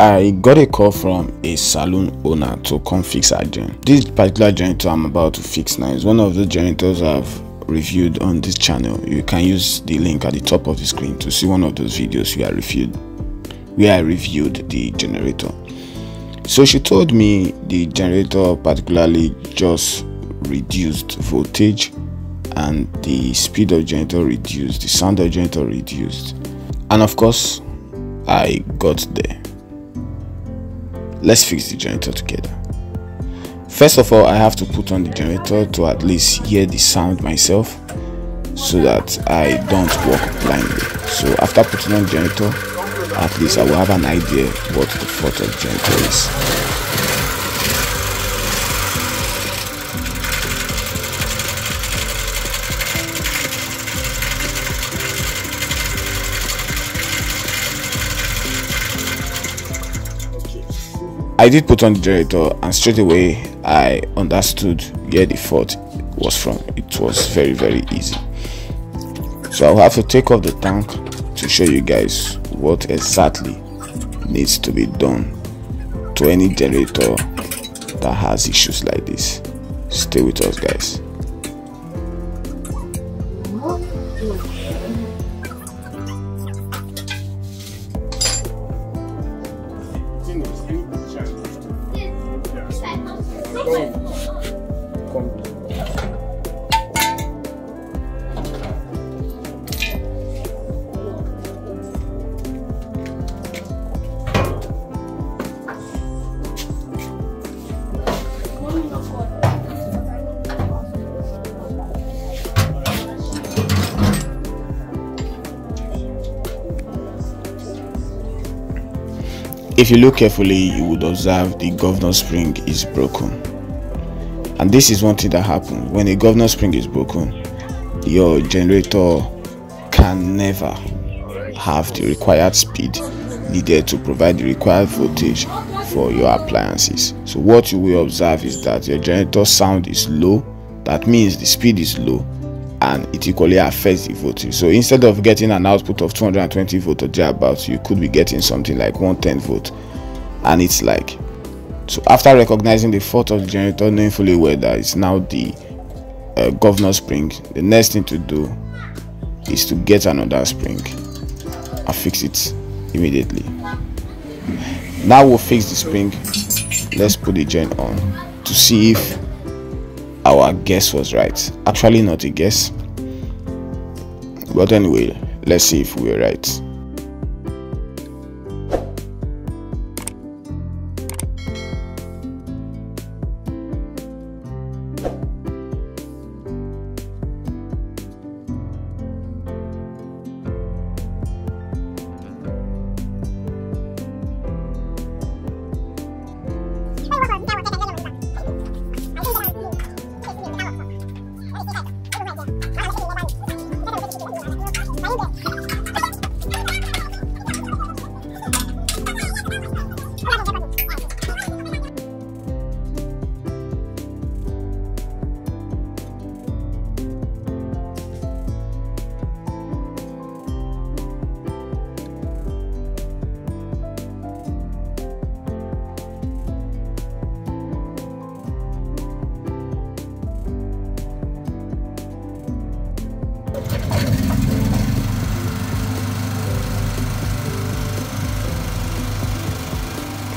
I got a call from a saloon owner to come fix our gen. This particular generator I'm about to fix now is one of the generators I've reviewed on this channel. You can use the link at the top of the screen to see one of those videos we are reviewed where I reviewed the generator. So she told me the generator particularly just reduced voltage and the speed of generator reduced, the sound of generator reduced. And of course, I got there let's fix the generator together. First of all i have to put on the generator to at least hear the sound myself so that i don't walk blindly. So after putting on the generator at least i will have an idea what the fault of the generator is I did put on the generator and straight away I understood where the fault was from. It was very very easy. So I'll have to take off the tank to show you guys what exactly needs to be done to any generator that has issues like this. Stay with us guys. If you look carefully, you would observe the governor spring is broken. And this is one thing that happens when a governor spring is broken, your generator can never have the required speed needed to provide the required voltage for your appliances. So what you will observe is that your generator sound is low, that means the speed is low and it equally affects the voltage. So instead of getting an output of 220 volt or thereabouts, you could be getting something like 110 volt. And it's like, so after recognizing the fault of the generator, knowing fully well that it's now the uh, governor spring, the next thing to do is to get another spring and fix it immediately. Now we'll fix the spring. Let's put the gen on to see if our guess was right. Actually, not a guess. But anyway, let's see if we are right.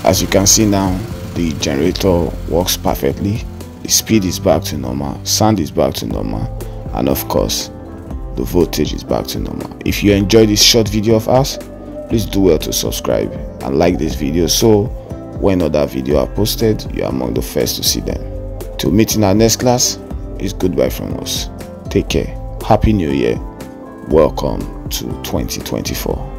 As you can see now the generator works perfectly. The speed is back to normal sound is back to normal and of course the voltage is back to normal. If you enjoyed this short video of us please do well to subscribe and like this video so when other video are posted you are among the first to see them. Till meet in our next class is goodbye from us. Take care. Happy new year. Welcome to 2024